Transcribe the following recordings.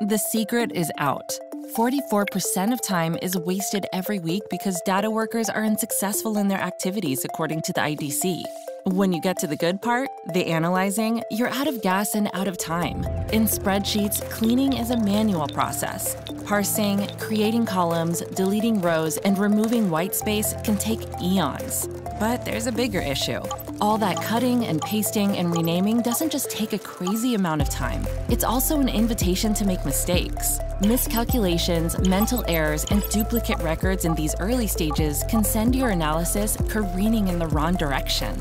The secret is out. 44% of time is wasted every week because data workers are unsuccessful in their activities, according to the IDC. When you get to the good part, the analyzing, you're out of gas and out of time. In spreadsheets, cleaning is a manual process. Parsing, creating columns, deleting rows, and removing white space can take eons. But there's a bigger issue. All that cutting and pasting and renaming doesn't just take a crazy amount of time. It's also an invitation to make mistakes. Miscalculations, mental errors, and duplicate records in these early stages can send your analysis careening in the wrong direction.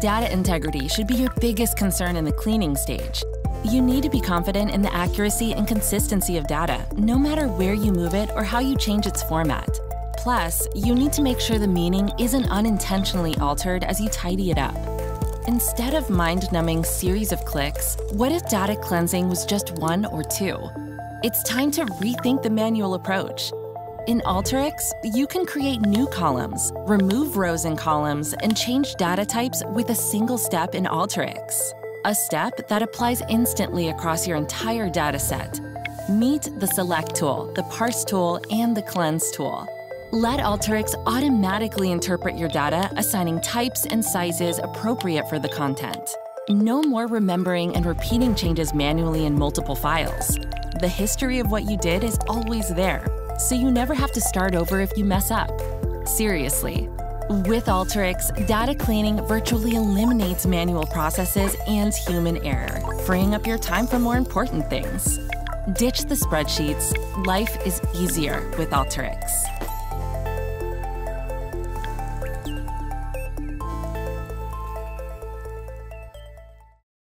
Data integrity should be your biggest concern in the cleaning stage. You need to be confident in the accuracy and consistency of data, no matter where you move it or how you change its format. Plus, you need to make sure the meaning isn't unintentionally altered as you tidy it up. Instead of mind-numbing series of clicks, what if data cleansing was just one or two? It's time to rethink the manual approach. In Alteryx, you can create new columns, remove rows and columns, and change data types with a single step in Alteryx. A step that applies instantly across your entire dataset. Meet the Select tool, the Parse tool, and the Cleanse tool. Let Alteryx automatically interpret your data, assigning types and sizes appropriate for the content. No more remembering and repeating changes manually in multiple files. The history of what you did is always there, so you never have to start over if you mess up. Seriously. With Alteryx, data cleaning virtually eliminates manual processes and human error, freeing up your time for more important things. Ditch the spreadsheets. Life is easier with Alteryx.